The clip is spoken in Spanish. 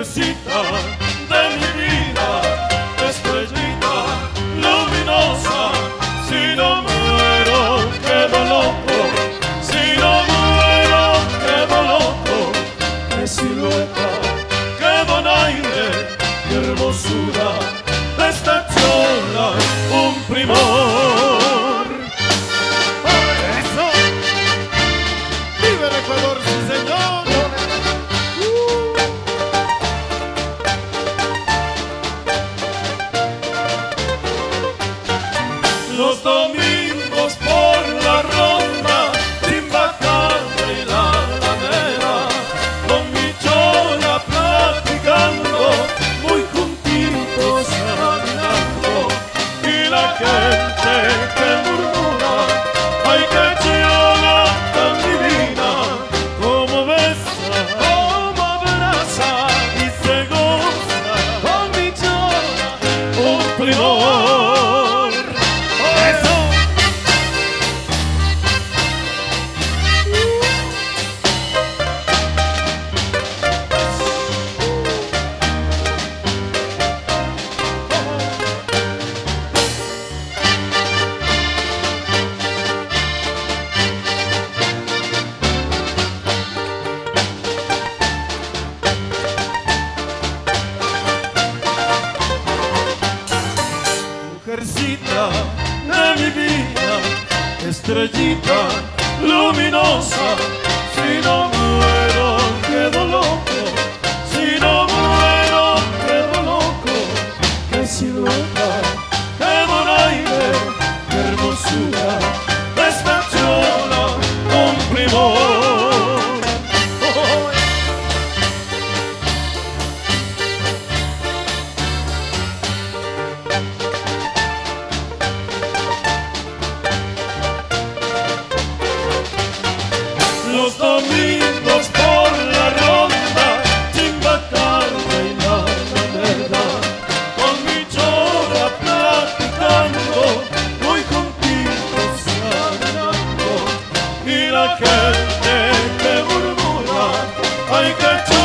mujercita de mi vida, estrellita luminosa, si no muero quedo loco, si no muero quedo loco, qué silueta, qué hermosura, de esta chola un primor. Domingos por la ronda, sin bacana y la ladera, con mi chola platicando, muy juntitos caminando, y la gente de mi vida, estrellita luminosa, si no muero quedo loco, los domingos por la ronda, sin bacarme y la moneda, con mi chora platicando, muy juntitos caminando, y la gente que murmura, ay que